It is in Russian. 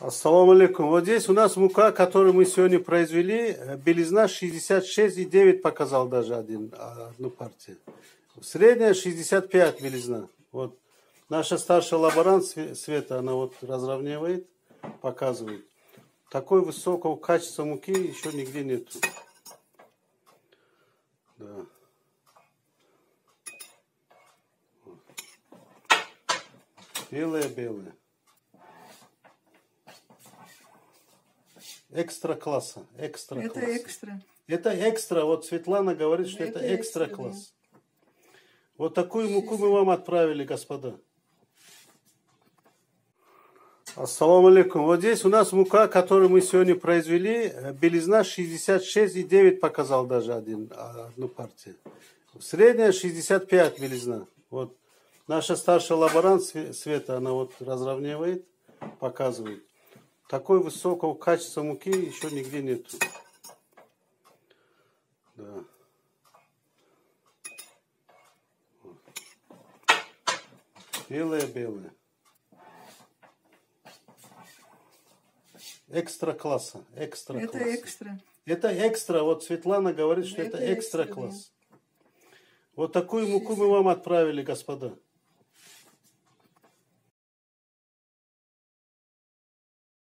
Ассаламу алейкум. Вот здесь у нас мука, которую мы сегодня произвели, э, белизна 66,9 показал даже один, а, одну партию. Средняя 65 белизна. Вот наша старшая лаборант Света, она вот разравнивает, показывает. Такой высокого качества муки еще нигде нет. Да. Белая-белая. Экстра класса. Экстра это класса. экстра. Это экстра. Вот Светлана говорит, что это, это экстра, экстра класс. Да. Вот такую муку мы вам отправили, господа. Ассаламу алейкум. Вот здесь у нас мука, которую мы сегодня произвели, белизна 66,9 показал даже один, а, одну партию. Средняя 65 белизна. Вот наша старшая лаборант Света, она вот разравнивает, показывает. Такой высокого качества муки еще нигде нет. Да. Белая-белая. Экстра класса. Экстра это класса. экстра. Это экстра. Вот Светлана говорит, что это, это экстра, экстра класс. Да. Вот такую муку мы вам отправили, господа.